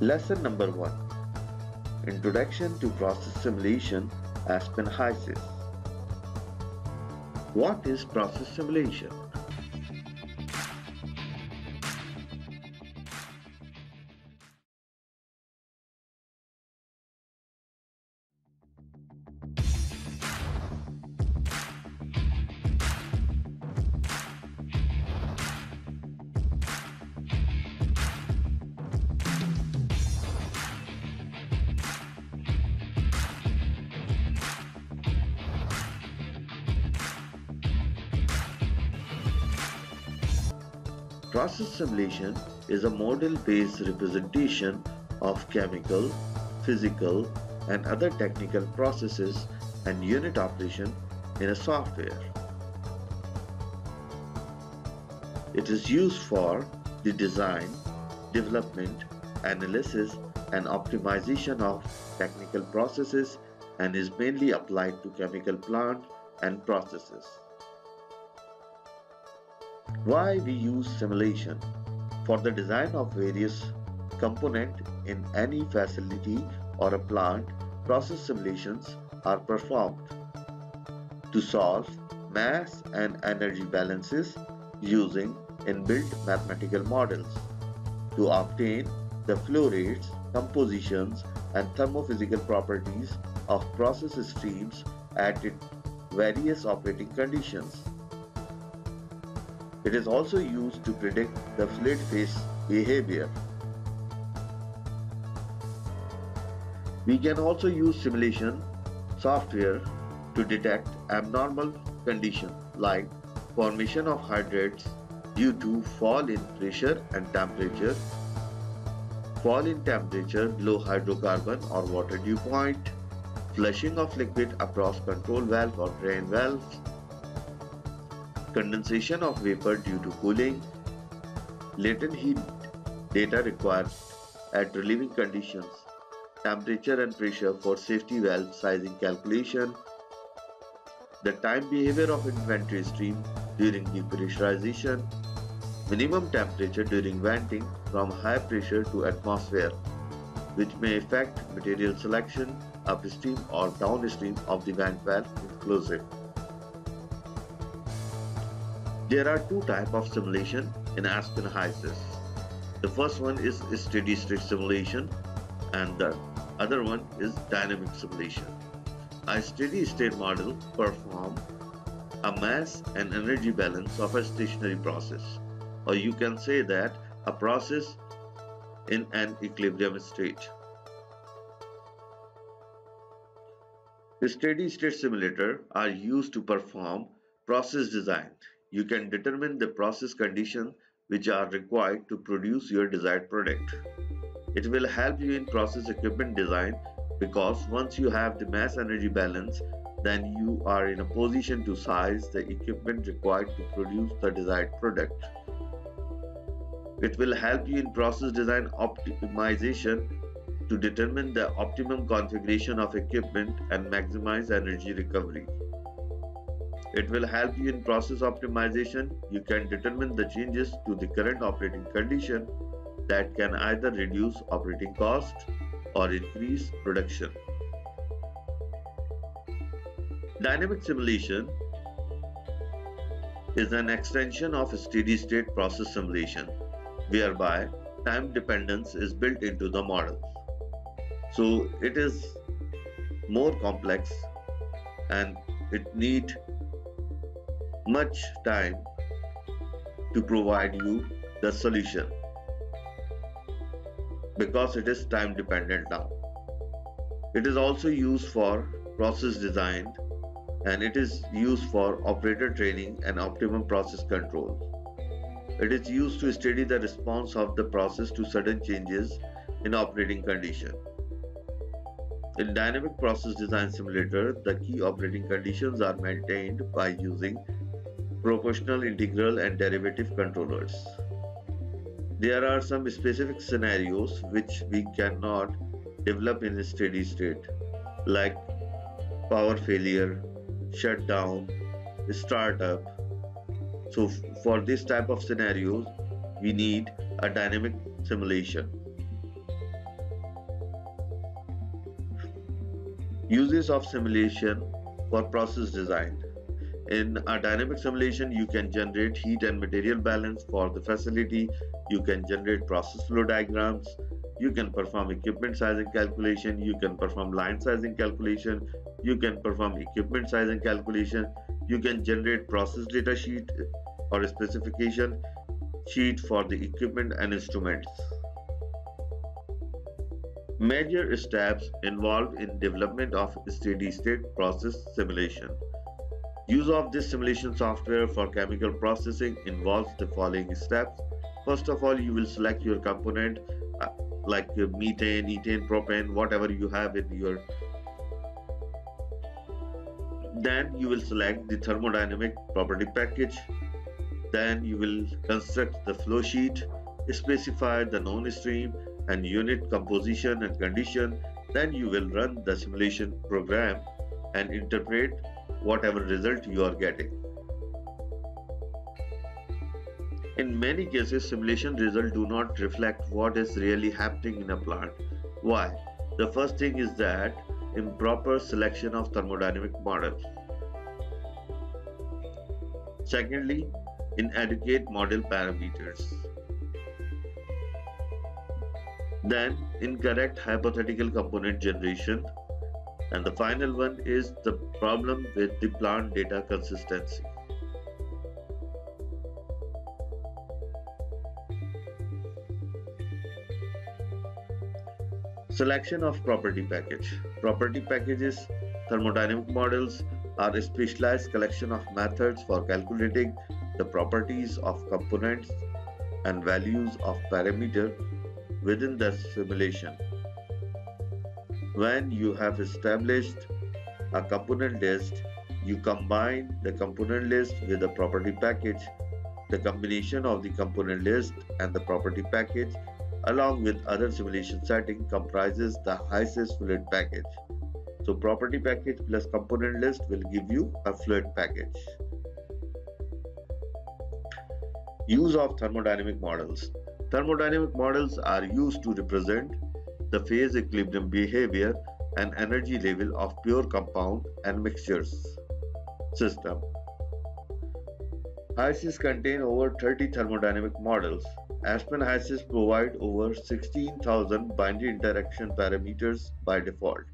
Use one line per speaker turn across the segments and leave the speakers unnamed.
Lesson number 1 Introduction to Process Simulation Aspen HYSYS. What is process simulation? Process simulation is a model-based representation of chemical, physical, and other technical processes and unit operation in a software. It is used for the design, development, analysis, and optimization of technical processes and is mainly applied to chemical plant and processes. Why we use simulation? For the design of various component in any facility or a plant, process simulations are performed. To solve mass and energy balances using inbuilt mathematical models. To obtain the flow rates, compositions and thermophysical properties of process streams at various operating conditions. It is also used to predict the fluid phase behavior. We can also use simulation software to detect abnormal conditions like formation of hydrates due to fall in pressure and temperature, fall in temperature below hydrocarbon or water dew point, flashing of liquid across control valve or drain valves, condensation of vapor due to cooling, latent heat data required at relieving conditions, temperature and pressure for safety valve sizing calculation, the time behavior of inventory stream during depressurization, minimum temperature during venting from high pressure to atmosphere, which may affect material selection upstream or downstream of the vent valve inclusive. There are two types of simulation in Aspen HYSYS. The first one is steady state simulation and the other one is dynamic simulation. A steady state model performs a mass and energy balance of a stationary process or you can say that a process in an equilibrium state. The steady state simulator are used to perform process design you can determine the process conditions which are required to produce your desired product. It will help you in process equipment design because once you have the mass energy balance, then you are in a position to size the equipment required to produce the desired product. It will help you in process design optimization to determine the optimum configuration of equipment and maximize energy recovery. It will help you in process optimization. You can determine the changes to the current operating condition that can either reduce operating cost or increase production. Dynamic simulation is an extension of steady state process simulation whereby time dependence is built into the model. So it is more complex and it need much time to provide you the solution because it is time dependent now. It is also used for process design and it is used for operator training and optimum process control. It is used to study the response of the process to sudden changes in operating condition. In dynamic process design simulator, the key operating conditions are maintained by using proportional integral and derivative controllers. There are some specific scenarios which we cannot develop in a steady state, like power failure, shutdown, startup. So, for this type of scenarios, we need a dynamic simulation. Uses of simulation for process design. In a dynamic simulation, you can generate heat and material balance for the facility. You can generate process flow diagrams. You can perform equipment sizing calculation. You can perform line sizing calculation. You can perform equipment sizing calculation. You can generate process data sheet or specification sheet for the equipment and instruments. Major steps involved in development of steady-state process simulation. Use of this simulation software for chemical processing involves the following steps. First of all, you will select your component uh, like methane, ethane, propane, whatever you have in your then you will select the thermodynamic property package then you will construct the flow sheet specify the known stream and unit composition and condition, then you will run the simulation program and interpret whatever result you are getting. In many cases, simulation results do not reflect what is really happening in a plant. Why? The first thing is that improper selection of thermodynamic models. Secondly, inadequate model parameters. Then incorrect hypothetical component generation. And the final one is the problem with the plant data consistency. Selection of property package. Property packages, thermodynamic models are a specialized collection of methods for calculating the properties of components and values of parameter within the simulation. When you have established a component list, you combine the component list with the property package. The combination of the component list and the property package along with other simulation setting comprises the HYSYS fluid package. So property package plus component list will give you a fluid package. Use of thermodynamic models. Thermodynamic models are used to represent the phase equilibrium behavior and energy level of pure compound and mixtures system. HYSYS contain over 30 thermodynamic models. Aspen HYSYS provide over 16,000 binary interaction parameters by default.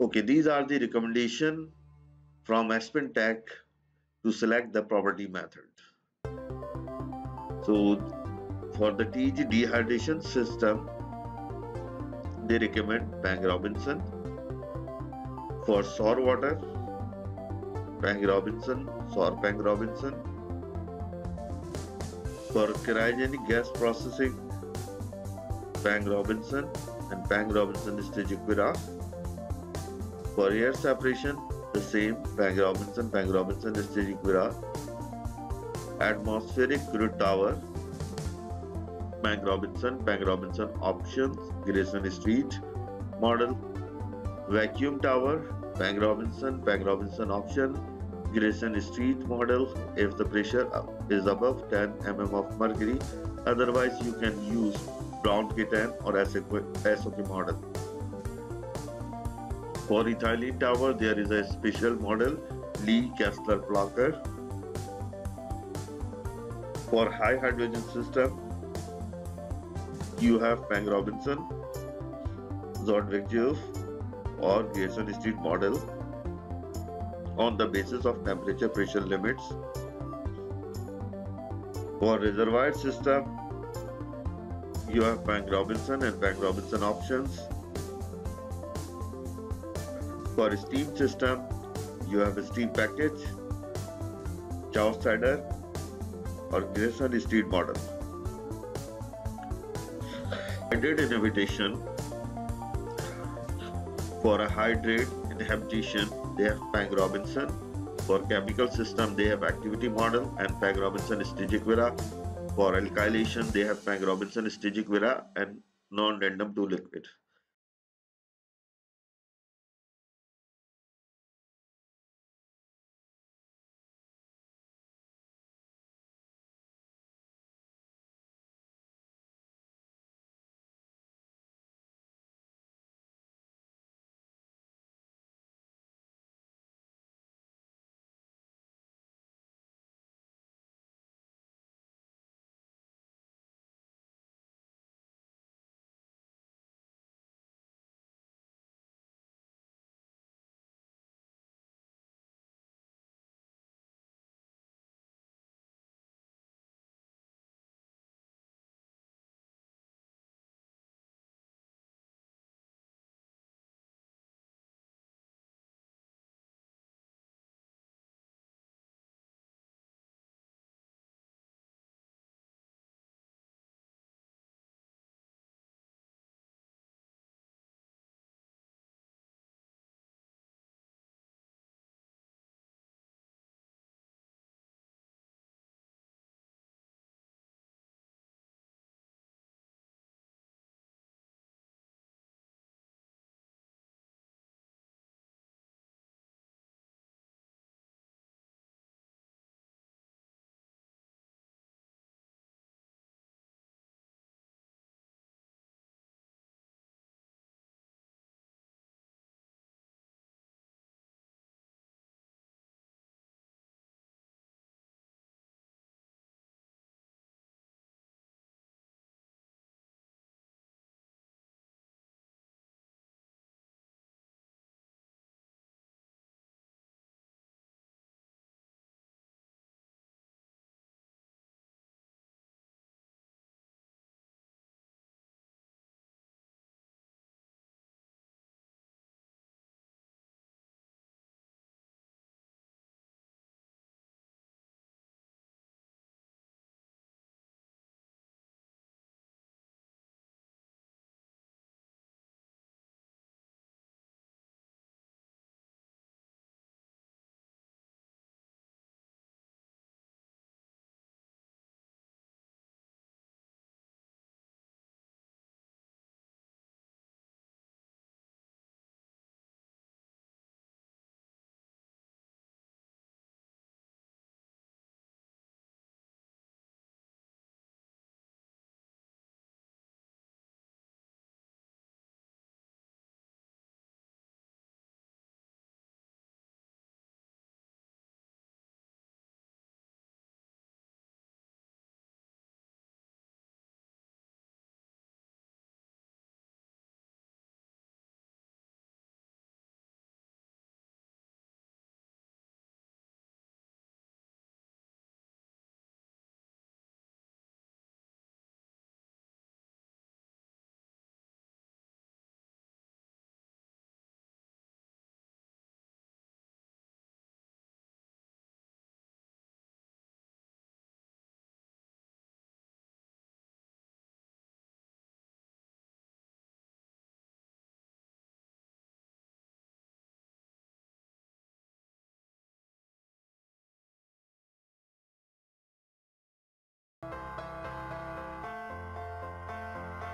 Okay, these are the recommendation from Aspen Tech to select the property method. So for the TEG dehydration system, they recommend Peng Robinson. For sour water, Peng Robinson, sour Peng Robinson. For cryogenic gas processing, Peng Robinson and Peng Robinson Stryjek-Vera. For air separation, the same Peng Robinson, Peng Robinson Stryjek-Vera atmospheric crude tower, Peng Robinson, Peng Robinson options, Grayson Streed model, vacuum tower, Peng Robinson, Peng Robinson option, Grayson Streed model if the pressure is above 10 mm of mercury. Otherwise, you can use Braun K10 or Esso K model. For ethylene tower, there is a special model Lee Kesler Plöcker for high hydrogen system, you have Peng Robinson, Zudkevitch or Grayson Streed model on the basis of temperature pressure limits. For reservoir system, you have Peng Robinson and Peng Robinson options. For steam system, you have a steam package, Chao Seader or Grayson Streed model. I did an invitation for a hydrate inhabitation. They have Peng Robinson. For chemical system, they have activity model and Peng Robinson Stryjek-Vera. For alkylation, they have Peng Robinson Stryjek-Vera and non-random 2 liquid.